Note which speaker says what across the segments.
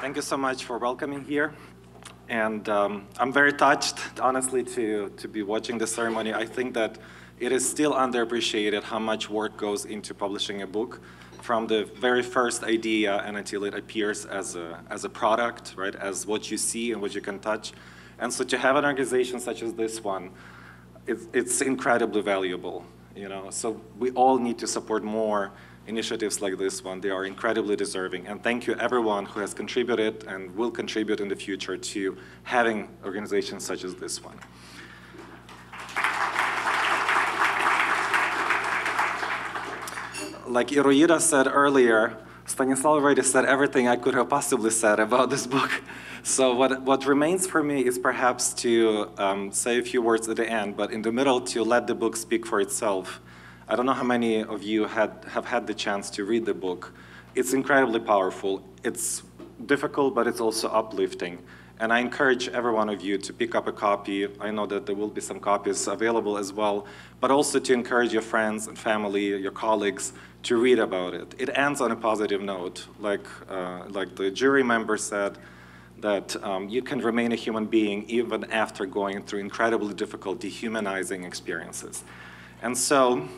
Speaker 1: Thank you so much for welcoming here. And um, I'm very touched, honestly, to, to be watching the ceremony. I think that it is still underappreciated how much work goes into publishing a book from the very first idea and until it appears as a, as a product, right, as what you see and what you can touch. And so to have an organization such as this one, it's, it's incredibly valuable, you know. So we all need to support more initiatives like this one. They are incredibly deserving. And thank you everyone who has contributed and will contribute in the future to having organizations such as this one. Like Iroida said earlier, Stanislav already said everything I could have possibly said about this book. So what, what remains for me is perhaps to um, say a few words at the end, but in the middle to let the book speak for itself I don't know how many of you had, have had the chance to read the book. It's incredibly powerful. It's difficult, but it's also uplifting. And I encourage every one of you to pick up a copy. I know that there will be some copies available as well, but also to encourage your friends and family, your colleagues, to read about it. It ends on a positive note, like, uh, like the jury member said, that um, you can remain a human being even after going through incredibly difficult, dehumanizing experiences. And so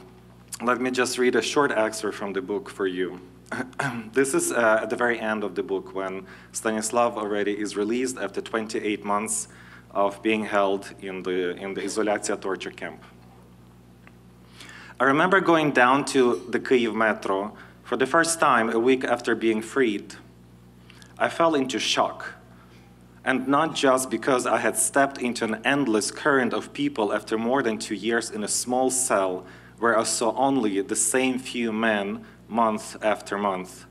Speaker 1: let me just read a short excerpt from the book for you. this is uh, at the very end of the book when Stanislav already is released after 28 months of being held in the, in the Izolyatsia torture camp. I remember going down to the Kyiv metro for the first time a week after being freed. I fell into shock. And not just because I had stepped into an endless current of people after more than two years in a small cell where I saw only the same few men month after month.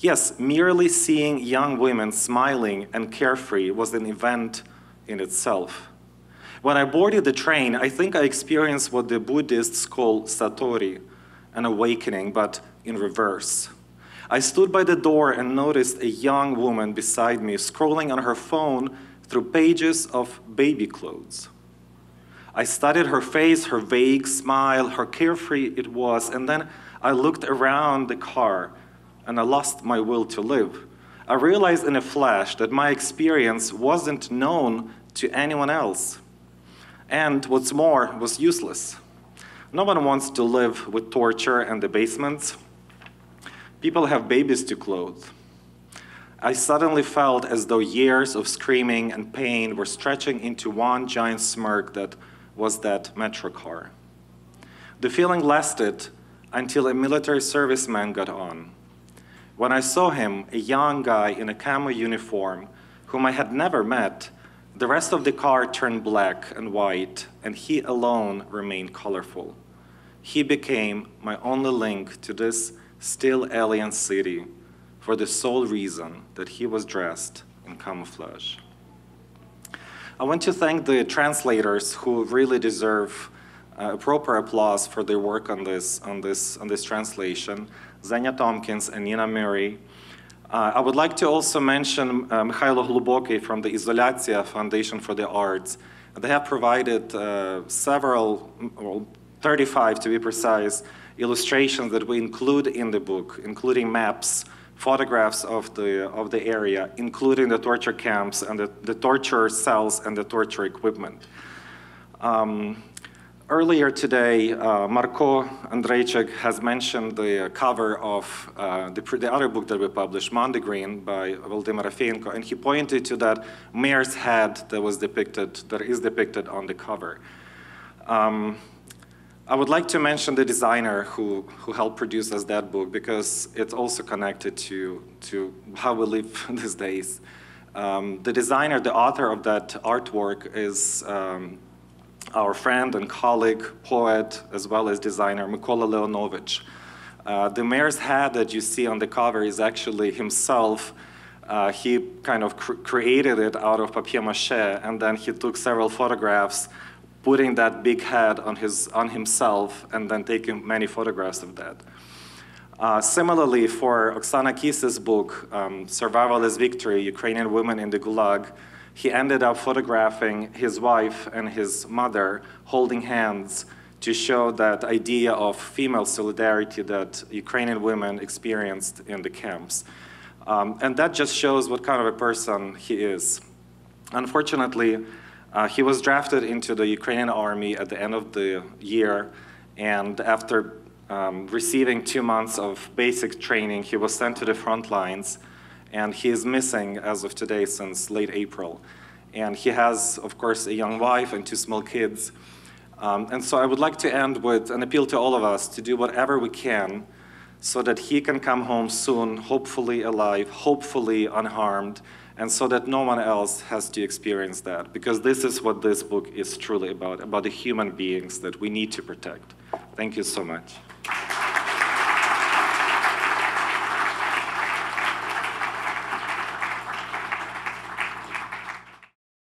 Speaker 1: Yes, merely seeing young women smiling and carefree was an event in itself. When I boarded the train, I think I experienced what the Buddhists call satori, an awakening, but in reverse. I stood by the door and noticed a young woman beside me scrolling on her phone through pages of baby clothes. I studied her face, her vague smile, how carefree it was, and then I looked around the car and I lost my will to live. I realized in a flash that my experience wasn't known to anyone else. And what's more, was useless. No one wants to live with torture and the basements. People have babies to clothe. I suddenly felt as though years of screaming and pain were stretching into one giant smirk that was that metro car. The feeling lasted until a military serviceman got on. When I saw him, a young guy in a camo uniform, whom I had never met, the rest of the car turned black and white, and he alone remained colorful. He became my only link to this still alien city for the sole reason that he was dressed in camouflage. I want to thank the translators who really deserve uh, proper applause for their work on this, on this, on this translation, Zenia Tompkins and Nina Murray. Uh, I would like to also mention uh, Mikhailo Hluboky from the Izolyatsia Foundation for the Arts. They have provided uh, several, well, 35 to be precise, illustrations that we include in the book, including maps photographs of the, of the area, including the torture camps and the, the torture cells and the torture equipment. Um, earlier today, uh, Marko Andryczyk has mentioned the cover of uh, the, the, other book that we published, Mondegreen, by Volodymyr Rafeyenko, and he pointed to that mayor's head that was depicted, that is depicted on the cover. Um, I would like to mention the designer who, who helped produce us that book because it's also connected to, to how we live these days. Um, the designer, the author of that artwork is um, our friend and colleague, poet, as well as designer, Mykola Leonovych. Uh, the mayor's head that you see on the cover is actually himself. Uh, he kind of cr created it out of papier-mâché, and then he took several photographs putting that big head on, his, on himself and then taking many photographs of that. Uh, similarly, for Oksana Kis's book, um, Survival is Victory, Ukrainian Women in the Gulag, he ended up photographing his wife and his mother holding hands to show that idea of female solidarity that Ukrainian women experienced in the camps. Um, and that just shows what kind of a person he is. Unfortunately, uh, he was drafted into the Ukrainian army at the end of the year, and after um, receiving two months of basic training, he was sent to the front lines, and he is missing as of today since late April. And he has, of course, a young wife and two small kids. Um, and so I would like to end with an appeal to all of us to do whatever we can so that he can come home soon, hopefully alive, hopefully unharmed, and so that no one else has to experience that. Because this is what this book is truly about about the human beings that we need to protect. Thank you so much.